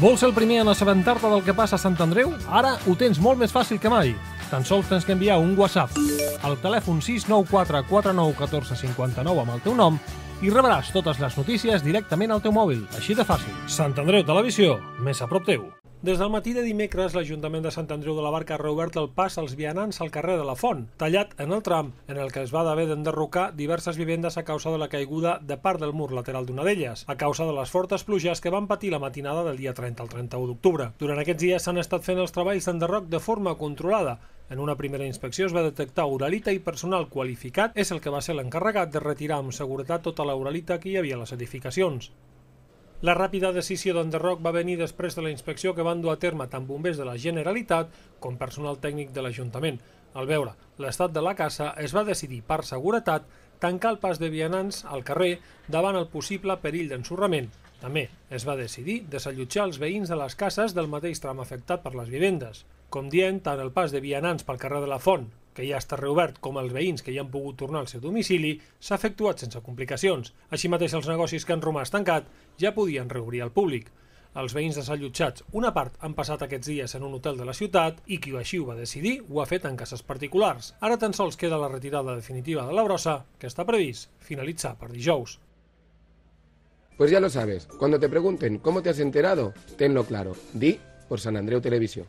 Vols ser el primer en assabentar-te del que passa a Sant Andreu? Ara ho tens molt més fàcil que mai. Tan sols tens que enviar un WhatsApp al telèfon 694 49 14 59 amb el teu nom i rebràs totes les notícies directament al teu mòbil. Així de fàcil. Sant Andreu Televisió, més a prop teu. Des del matí de dimecres, l'Ajuntament de Sant Andreu de la Barca ha reobert el pas als vianants al carrer de la Font, tallat en el tram en el que es va haver d'enderrocar diverses vivendes a causa de la caiguda de part del mur lateral d'una d'elles, a causa de les fortes pluges que van patir la matinada del dia 30 al 31 d'octubre. Durant aquests dies s'han estat fent els treballs d'enderroc de forma controlada, en una primera inspecció es va detectar uralita i personal qualificat és el que va ser l'encarregat de retirar amb seguretat tota la uralita que hi havia a les edificacions. La ràpida decisió d'enderroc va venir després de la inspecció que van dur a terme tant bombers de la Generalitat com personal tècnic de l'Ajuntament. Al veure l'estat de la casa, es va decidir, per seguretat, tancar el pas de vianants al carrer davant el possible perill d'ensorrament. També es va decidir desallotjar els veïns de les cases del mateix tram afectat per les vivendes. Com dient, tant el pas de vianants pel carrer de la Font que ja està reobert, com els veïns que ja han pogut tornar al seu domicili, s'ha efectuat sense complicacions. Així mateix els negocis que han romàs tancat ja podien reobrir al públic. Els veïns desallotjats, una part han passat aquests dies en un hotel de la ciutat i qui així ho va decidir ho ha fet en cases particulars. Ara tan sols queda la retirada definitiva de la brossa, que està previst finalitzar per dijous. Pues ya lo sabes, cuando te pregunten cómo te has enterado, tenlo claro. Di por San Andreu Televisión.